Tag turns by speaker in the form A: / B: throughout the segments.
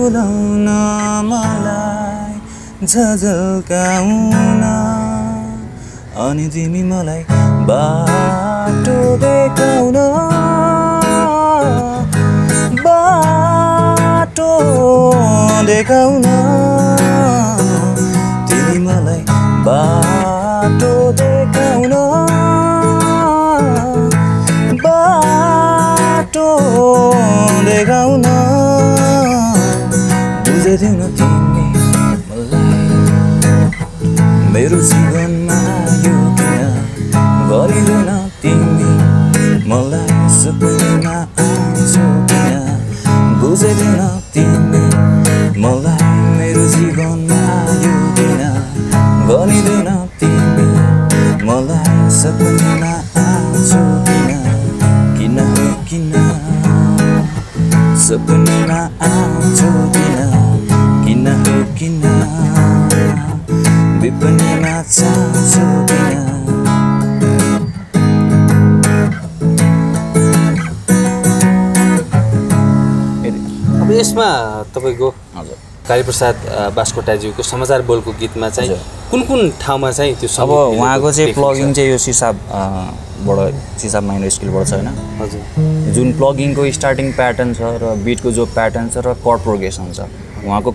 A: फुलाउन मलाई झझल्काउन अनि तिमी मलाई बाटो देखाउन। बाटो देखाउन। सपना आउँछौ
B: यसमा तपाईँको
A: हजुर
B: कालीप्रसाद बास्कोटाज्यूको समाचार बोलको गीतमा चाहिँ। कुन कुन ठाउँमा चाहिँ त्यो
A: अब उहाँको चाहिँ? प्लगिङ चाहिँ यो सिसाब अँ, बाट सिसाब माइनर स्किलबाट छ होइन
B: हजुर
A: जुन प्लगिङको स्टार्टिङ प्याटर्न छ र बिटको जो प्याटर्न छ र कर्ड प्रोग्रेसन छ उहाँको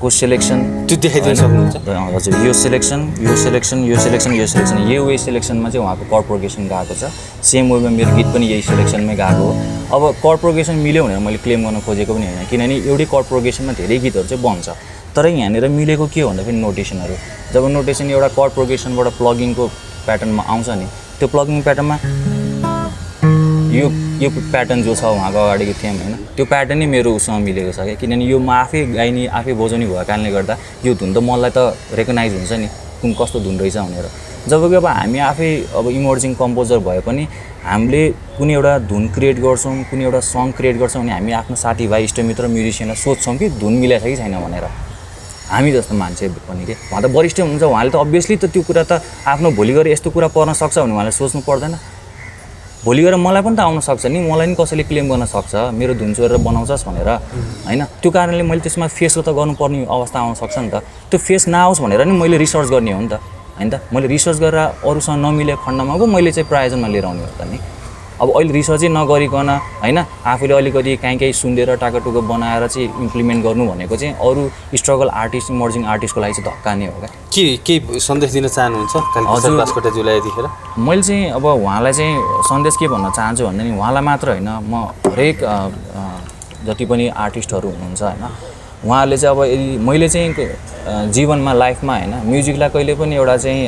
A: कर्डको सेलेक्सन
B: त्यो देखाइदिन सक्नुहुन्छ?
A: हजुर यो सेलेक्सन यो सेलेक्सन यो सेलेक्सन यो सेलेक्सन यो वे सेलेक्सनमा चाहिँ उहाँको कर्ड प्रोग्रेसन गएको छ। सेम वेमा मेरो गीत पनि यही सेलेक्सनमै गएको हो। अब कर्ड प्रोग्रेसन मिल्यो भनेर मैले क्लेम गर्न खोजेको पनि होइन। किनभने एउटै कर्ड प्रोग्रेसनमा धेरै गीतहरू चाहिँ बन्छ। तर यहाँनिर मिलेको के हो भन्दाखेरि नोटेसनहरू जब नोटेसन एउटा कर्ड प्रोग्रेसनबाट प्लगिङको प्याटर्नमा आउँछ नि त्यो प्लगिङ प्याटर्नमा यो यो प्याटर्न जो छ उहाँको अगाडिको थिएँ होइन त्यो प्याटर्न मेरो उसँग मिलेको छ क्या। किनभने यो म आफै गाइने आफै बजाउने भएको कारणले गर्दा यो धुन त मलाई त रेकगनाइज हुन्छ नि कुन कस्तो धुन रहेछ भनेर। जब कि अब हामी आफै अब इमर्जिङ कम्पोजर भए पनि हामीले कुनै एउटा धुन क्रिएट गर्छौँ कुनै एउटा सङ क्रिएट गर्छौँ भने हामी आफ्नो साथीभाइ इष्टमित्र म्युजिसियनलाई सोध्छौँ कि धुन मिलाएको छ कि छैन भनेर। हामी जस्तो मान्छे पनि के उहाँ त वरिष्ठ हुनुहुन्छ उहाँले त अभियसली त त्यो कुरा त आफ्नो भोलि गएर यस्तो कुरा पर्न सक्छ भने उहाँले सोच्नु पर्दैन। भोलि गएर मलाई पनि त आउन सक्छ नि मलाई नि कसैले क्लेम गर्न सक्छ मेरो धुन बनाउँछस् भनेर होइन? त्यो कारणले मैले त्यसमा फेस त गर्नुपर्ने अवस्था आउन सक्छ नि त। त्यो फेस नआओस् भनेर नि मैले रिसर्च गर्ने हो नि त होइन त? मैले रिसर्च गरेर अरूसँग नमिलेको खण्डमा पो मैले चाहिँ प्रायोजनमा लिएर आउने हो त नि। अब अहिले रिसर्चै नगरिकन होइन आफूले अलिकति काहीँ काहीँ सुनेर टाकाटुको बनाएर चाहिँ इम्प्लिमेन्ट गर्नु भनेको चाहिँ अरू स्ट्रगल आर्टिस्ट इमर्जिङ आर्टिस्टको लागि चाहिँ धक्का नै हो क्या।
B: के केही सन्देश दिन चाहनुहुन्छ?
A: हजुर।
B: बास्कोटाज्यूलाई यतिखेर।
A: मैले चाहिँ अब उहाँलाई चाहिँ सन्देश के भन्न चाहन्छु भन्दा नि उहाँलाई मात्र होइन म हरेक जति पनि आर्टिस्टहरू हुनुहुन्छ होइन उहाँहरूले चाहिँ अब यदि मैले चाहिँ जीवनमा लाइफमा होइन म्युजिकलाई कहिले पनि एउटा चाहिँ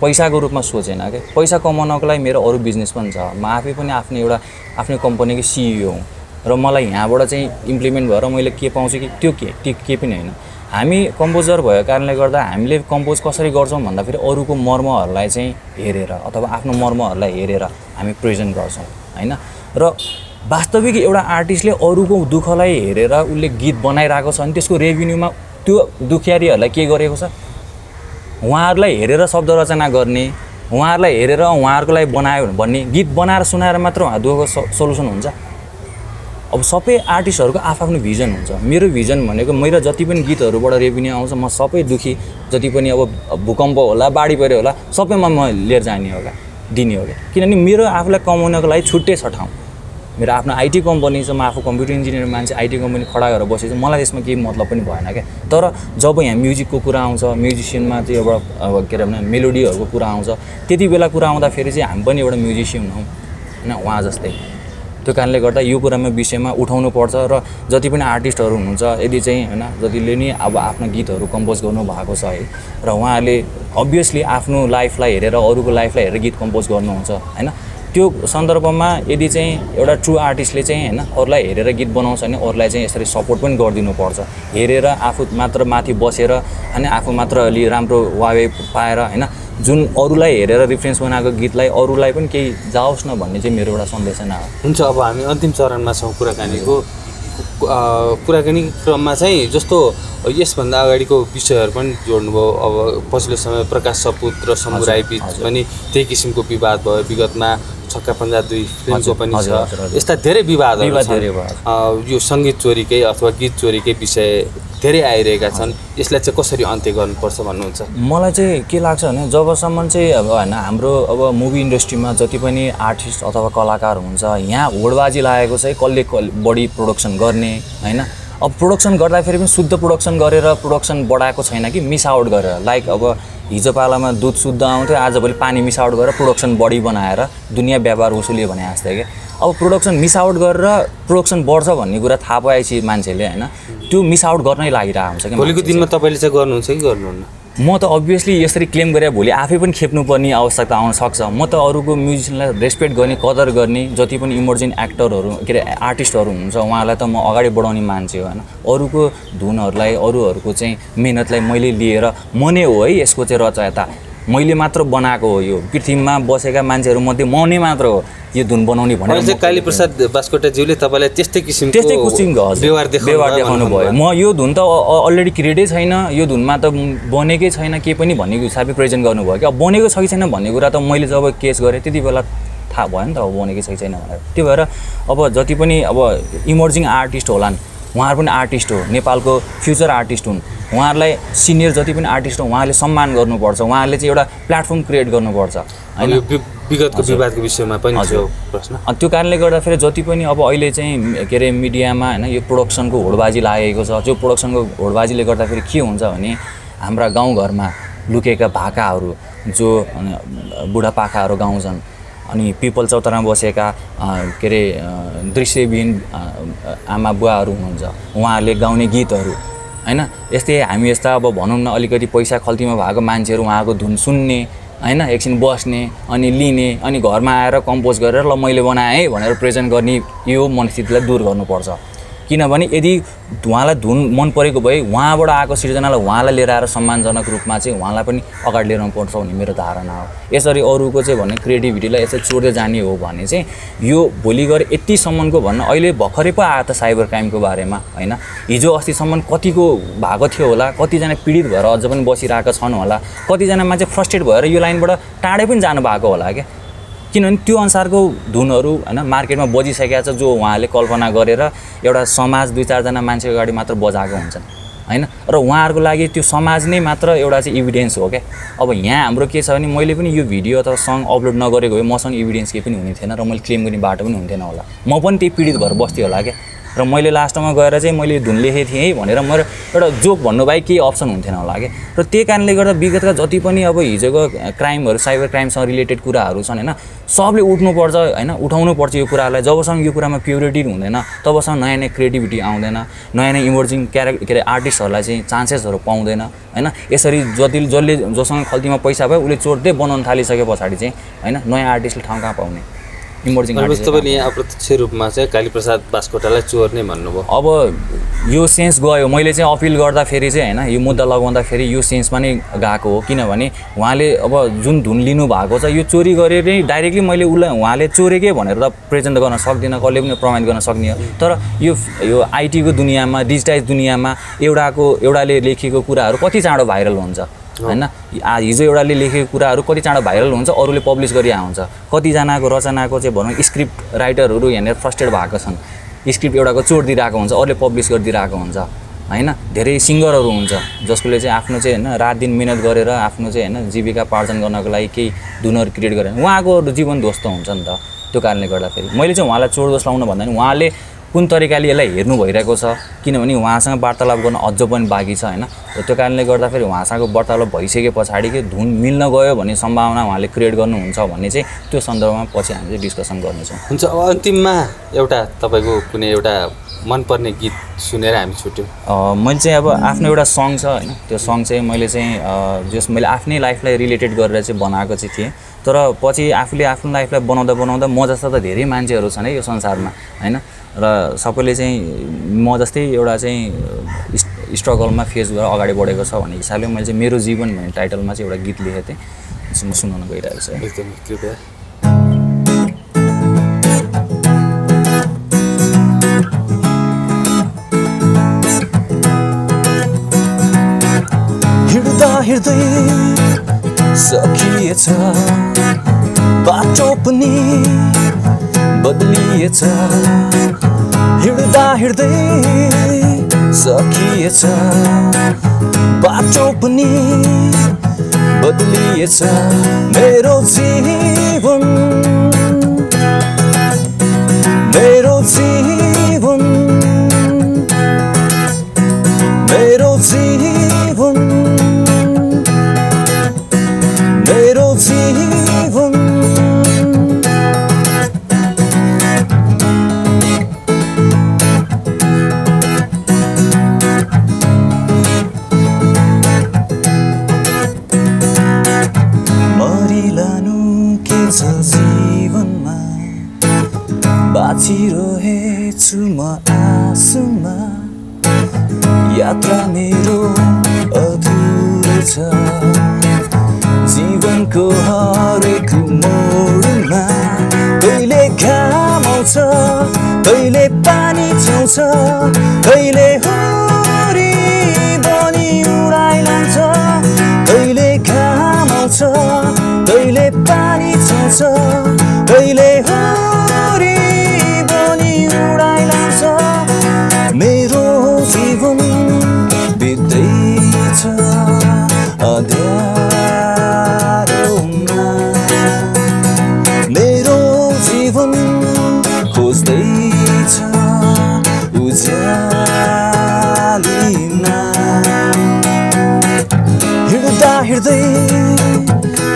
A: पैसाको रूपमा सोचेन क्या पैसा कमाउनको लागि मेरो अरू बिजनेस पनि छ। म आफै पनि आफ्नो एउटा आफ्नो कम्पनीको सिइओ हुँ र मलाई यहाँबाट चाहिँ इम्प्लिमेन्ट भएर मैले के पाउँछु कि त्यो के त्यो के पनि होइन। हामी कम्पोजर भएको कारणले गर्दा हामीले कम्पोज कसरी गर्छौँ भन्दाखेरि अरूको मर्महरूलाई चाहिँ हेरेर अथवा आफ्नो मर्महरूलाई हेरेर हामी प्रेजेन्ट गर्छौँ होइन? र वास्तविक एउटा आर्टिस्टले अरूको दुःखलाई हेरेर उसले गीत बनाइरहेको छ भने त्यसको रेभिन्यूमा त्यो दुखियारीहरूलाई के गरेको छ? उहाँहरूलाई हेरेर शब्द रचना गर्ने उहाँहरूलाई हेरेर उहाँहरूको लागि बनायो भन्ने गीत बनाएर सुनाएर मात्र उहाँ दुःखको सोल्युसन हुन्छ। अब सबै आर्टिस्टहरूको आफ्नो भिजन हुन्छ। मेरो भिजन भनेको मेरो जति पनि गीतहरूबाट रेभिन्यू आउँछ म सबै दुःखी जति पनि अब भूकम्प होला बाढी पहिरो होला सबैमा म लिएर जाने हो क्या दिने हो क्या किनभने मेरो आफूलाई कमाउनको लागि छुट्टै छ ठाउँ। मेरो आफ्नो आइटी कम्पनी छ म आफू कम्प्युटर इन्जिनियर मान्छे आइटी कम्पनी खडा गरेर बसेछु मलाई त्यसमा केही मतलब पनि भएन क्या। तर जब यहाँ म्युजिकको कुरा आउँछ म्युजिसियनमा चाहिँ एउटा अब के अरे भने मेलोडीहरूको कुरा आउँछ त्यति बेला कुरा आउँदाखेरि चाहिँ हामी पनि एउटा म्युजिसियन हौँ होइन उहाँ जस्तै। त्यो कारणले गर्दा यो कुरामा विषयमा उठाउनु पर्छ र जति पनि आर्टिस्टहरू हुनुहुन्छ यदि चाहिँ होइन जतिले नि अब आफ्नो गीतहरू कम्पोज गर्नु भएको छ है र उहाँहरूले अभियसली आफ्नो लाइफलाई हेरेर अरूको लाइफलाई हेरेर गीत कम्पोज गर्नुहुन्छ होइन त्यो सन्दर्भमा यदि चाहिँ एउटा ट्रु आर्टिस्टले चाहिँ होइन अरूलाई हेरेर गीत बनाउँछ भने अरूलाई चाहिँ यसरी सपोर्ट पनि गरिदिनु पर्छ हेरेर आफू मात्र माथि बसेर होइन आफू मात्र अलि राम्रो वावे पाएर होइन जुन अरूलाई हेरेर रिफरेन्स बनाएको गीतलाई अरूलाई पनि केही जाओस् न भन्ने चाहिँ मेरो एउटा सन्देशना हो।
B: हुन्छ अब हामी अन्तिम चरणमा छौँ कुराकानीको। कुराकानी क्रममा चाहिँ जस्तो यसभन्दा अगाडिको विषयहरू पनि जोड्नुभयो। अब पछिल्लो समय प्रकाश सपुत र शम्भु राई बिच। पनि त्यही किसिमको विवाद भयो विगतमा। छक्का पन्जा दुई फिल्मको पनि छ। यस्ता धेरै विवादहरू यो सङ्गीत चोरीकै अथवा गीत चोरीकै विषय धेरै आइरहेका छन्। यसलाई चाहिँ कसरी अन्त्य गर्नुपर्छ भन्नुहुन्छ?
A: मलाई चाहिँ के लाग्छ भने जबसम्म चाहिँ अब होइन हाम्रो अब मुभी इन्डस्ट्रीमा जति पनि आर्टिस्ट अथवा कलाकार हुन्छ यहाँ होडबाजी लागेको चाहिँ कसले कल- बढी प्रोडक्सन गर्ने होइन? अब प्रोडक्सन गर्दाखेरि पनि शुद्ध प्रोडक्सन गरेर प्रोडक्सन बढाएको छैन कि मिस आउट गरेर। लाइक अब हिजो पालामा दुध शुद्ध आउँथ्यो आजभोलि पानी मिस आउट गरेर प्रोडक्सन बढी बनाएर दुनियाँ व्यापार उसुल्यो भने जस्तै क्या अब प्रोडक्सन मिस आउट गरेर प्रोडक्सन बढ्छ भन्ने कुरा थाहा पाएपछि मान्छेले होइन त्यो मिस आउट गर्नै लागिरहेको हुन्छ कि
B: भोलिको। दिनमा तपाईँले चाहिँ गर्नुहुन्छ कि गर्नुहुन्न?
A: म त अभियसली यसरी क्लेम गरेर भोलि आफै पनि खेप्नुपर्ने आवश्यकता आउन सक्छ। म त अरूको म्युजिसियनलाई रेस्पेक्ट गर्ने कदर गर्ने जति पनि इमर्जिङ एक्टरहरू के अरे आर्टिस्टहरू हुन्छ उहाँलाई त म अगाडि बढाउने मान्छे हो होइन? अरूको धुनहरूलाई अरूहरूको चाहिँ मेहनतलाई मैले लिएर म नै हो है यसको चाहिँ रचयता। मैले मात्र बनाएको हो यो। पृथ्वीमा बसेका मान्छेहरूमध्ये म नै मात्र हो यो धुन बनाउने भनेर
B: काली प्रसाद बास्कोटाज्यूले तपाईँलाई त्यस्तै किसिमको
A: त्यस्तै हजुर
B: व्यवहार देखाउनु
A: व्यवहार
B: भयो
A: देखाउनु भयो। म यो धुन त अलरेडी क्रिएटै छैन यो धुनमा त बनेकै छैन केही पनि भन्ने हिसाबले प्रेजेन्ट गर्नुभयो कि अब बनेको छ कि छैन भन्ने कुरा त मैले जब केस गरेँ त्यति बेला थाहा भयो नि त अब बनेकै छ कि छैन भनेर। त्यो भएर अब जति पनि अब इमर्जिङ आर्टिस्ट होलान् उहाँहरू पनि आर्टिस्ट हो। नेपालको फ्युचर आर्टिस्ट हुन्। उहाँहरूलाई सिनियर जति पनि आर्टिस्ट हो उहाँले सम्मान गर्नुपर्छ। उहाँहरूले चाहिँ एउटा प्लेटफर्म क्रिएट गर्नुपर्छ।
B: वि- विगतको विवादको विषयमा पनि प्रश्न।
A: अनि त्यो कारणले गर्दाखेरि जति पनि अब अहिले चाहिँ के अरे मिडियामा होइन यो प्रोडक्सनको होडबाजी लागेको छ। त्यो प्रोडक्सनको होडबाजीले गर्दाखेरि के हुन्छ भने हाम्रा गाउँघरमा लुकेका भाकाहरू जो बुढापाकाहरू गाउँछन् अनि पिपल चौतारामा बसेका के अरे दृश्यविहीन आमा बुवाहरू हुनुहुन्छ। उहाँहरूले गाउने गीतहरू होइन? यस्तै हामी यस्ता अब भनौँ न अलिकति पैसा खल्तीमा भएको मान्छेहरू उहाँको धुन सुन्ने होइन? एकछिन बस्ने अनि लिने अनि घरमा आएर कम्पोज गरेर ल मैले बनाएँ भनेर प्रेजेन्ट गर्ने यो मनस्थितिलाई दूर गर्नुपर्छ। किनभने यदि उहाँलाई धुन मन परेको भए उहाँबाट आएको सिर्जनालाई उहाँलाई लिएर आएर सम्मानजनक रूपमा चाहिँ उहाँलाई पनि अगाडि लिएर पर्छ भन्ने मेरो धारणा हो। यसरी अरूको चाहिँ भन्ने क्रिएटिभिटीलाई यसरी चोर्दै जाने हो भने चाहिँ यो भोलि गएर यतिसम्मको भन्न अहिले भर्खरै पो आयो त साइबर क्राइमको बारेमा होइन? हिजो अस्तिसम्म कतिको भएको थियो होला कतिजना पीडित भएर अझ पनि बसिरहेका छन् होला कतिजना मान्छे फ्रस्ट्रेट भएर यो लाइनबाट टाढै पनि जानु भएको होला क्या? किनभने त्यो अनुसारको धुनहरू होइन मार्केटमा बजिसकेको छ जो उहाँले कल्पना गरेर एउटा समाज दुई चारजना मान्छे अगाडि मात्र बजाएको हुन्छन् होइन? र उहाँहरूको लागि त्यो समाज नै मात्र एउटा चाहिँ इभिडेन्स हो क्या? अब यहाँ हाम्रो के छ भने मैले पनि यो भिडियो अथवा सङ्ग अपलोड नगरेको भए मसँग इभिडेन्स केही पनि हुने थिएन र मैले क्लेम गर्ने बाटो पनि हुन्थेन होला। म पनि त्यही पीडित भएर बस्थेँ होला क्या? र मैले लास्टमा गएर चाहिँ मैले धुन लेखेको थिएँ है भनेर मेरो एउटा जोक भन्नु बाहेक केही अप्सन हुन्थेन होला क्या र त्यही कारणले गर्दा विगतका जति पनि अब हिजोको क्राइमहरू साइबर क्राइमसँग रिलेटेड कुराहरू छन् होइन सबले उठ्नुपर्छ होइन उठाउनुपर्छ यो कुरालाई जबसम्म यो कुरामा प्योरिटी हुँदैन तबसम्म नयाँ नयाँ क्रिएटिभिटी आउँदैन नयाँ नयाँ इमर्जिङ क्यारेक् के अरे आर्टिस्टहरूलाई चाहिँ चान्सेसहरू पाउँदैन होइन यसरी जति जसले जोसँग खल्तीमा पैसा भयो उसले चोर्दै बनाउन थालिसके पछाडि चाहिँ होइन नयाँ आर्टिस्टले ठाउँ कहाँ पाउने? इमर्जिङ
B: तपाईँले यहाँ अप्रत्यक्ष रूपमा चाहिँ कालीप्रसाद बास्कोटालाई चोर नै भन्नुभयो।
A: अब यो सेन्स गयो। मैले चाहिँ अपिल गर्दाखेरि चाहिँ होइन यो मुद्दा लगाउँदाखेरि यो सेन्समा नै गएको हो। किनभने उहाँले अब जुन धुन लिनु भएको छ यो चोरी गरेर नै डाइरेक्टली मैले उसलाई उहाँले चोरेकै भनेर त प्रेजेन्ट गर्न सक्दिनँ कसले पनि प्रमाणित गर्न सक्ने हो तर यो यो आइटीको दुनियाँमा डिजिटाइज दुनियाँमा एउटाको एउटाले लेखेको कुराहरू कति चाँडो भाइरल हुन्छ? होइन? हिजो एउटाले लेखेको कुराहरू कति चाँडो भाइरल हुन्छ अरूले पब्लिस गरिरहेको हुन्छ कतिजनाको रचनाको चाहिँ भनौँ स्क्रिप्ट राइटरहरू यहाँनिर फ्रस्ट्रेट भएको छन्। स्क्रिप्ट एउटाको चोट दिइरहेको हुन्छ अरूले पब्लिस गरिदिइरहेको हुन्छ। होइन? धेरै सिङ्गरहरू हुन्छ जसकोले चाहिँ आफ्नो चाहिँ होइन रात दिन मिहिनेत गरेर आफ्नो चाहिँ होइन जीविका पार्जन गर्नको लागि केही धुनहरू क्रिएट गरेर उहाँको जीवन ध्वस्त हुन्छ नि त त्यो कारणले गर्दाखेरि। मैले चाहिँ उहाँलाई चोर दोष लाउनु भन्दा पनि उहाँले कुन तरिकाले यसलाई हेर्नु भइरहेको छ? किनभने उहाँसँग वार्तालाप गर्न अझ पनि बाँकी छ होइन? र त्यो कारणले गर्दाखेरि उहाँसँग वार्तालाप भइसके पछाडि कि धुन मिल्न गयो भन्ने सम्भावना उहाँले क्रिएट गर्नुहुन्छ भन्ने चाहिँ त्यो सन्दर्भमा पछि हामी चाहिँ डिस्कसन गर्नेछौँ।
B: हुन्छ अब अन्तिममा एउटा तपाईँको कुनै एउटा मनपर्ने गीत सुनेर हामी छुट्यौँ।
A: मैले चाहिँ अब आफ्नो एउटा सङ छ होइन? त्यो सङ चाहिँ मैले चाहिँ जस मैले आफ्नै लाइफलाई रिलेटेड गरेर चाहिँ बनाएको चाहिँ थिएँ। तर पछि आफूले आफ्नो लाइफलाई बनाउँदा बनाउँदा म जस्ता त धेरै मान्छेहरू छन् है यो संसारमा होइन? र सबैले चाहिँ म जस्तै एउटा चाहिँ स्ट्रगलमा फेस गरेर अगाडि बढेको छ भन्ने हिसाबले मैले चाहिँ मेरो जीवन भन्ने टाइटलमा चाहिँ एउटा गीत लेखेको थिएँ। त्यसमा म सुनाउन गइरहेको छु। है
B: एकदमै कृपया।
A: हिँड्दा हिँड्दै सकिएछ। बदलिएछ हिँड्दा हिँड्दै सकिएछ बाटो पनि बदलिएछ मेरो जीवन यात्रा मेरो अधुरो छ। जीवनको हरेक मोडमा कहिले घाम आउँछ कहिले पानी छाउँछ कहिले हुरी बनी उडाइ लान्छ कहिले घाम आउँछ कहिले पानी छाउँछ। हिँड्दा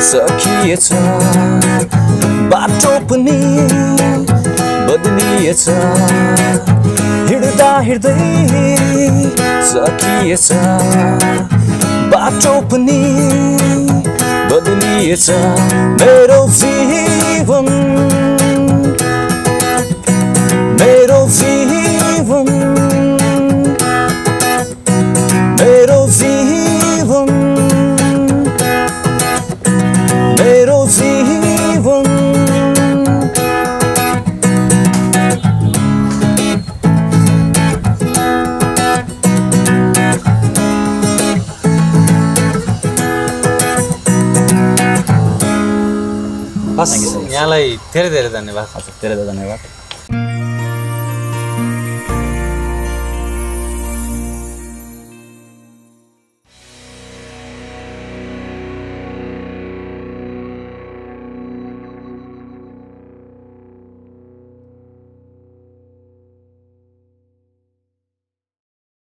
A: सकिएछ। बाटो पनि बदलिएछ। हिँड्दा हिँड्दै सकिएछ। बाटो पनि बदलिएछ। मेरो जीवन
B: हस् यहाँलाई धेरै धेरै धन्यवाद।
A: हजुर धेरै धेरै धन्यवाद।